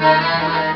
Bye.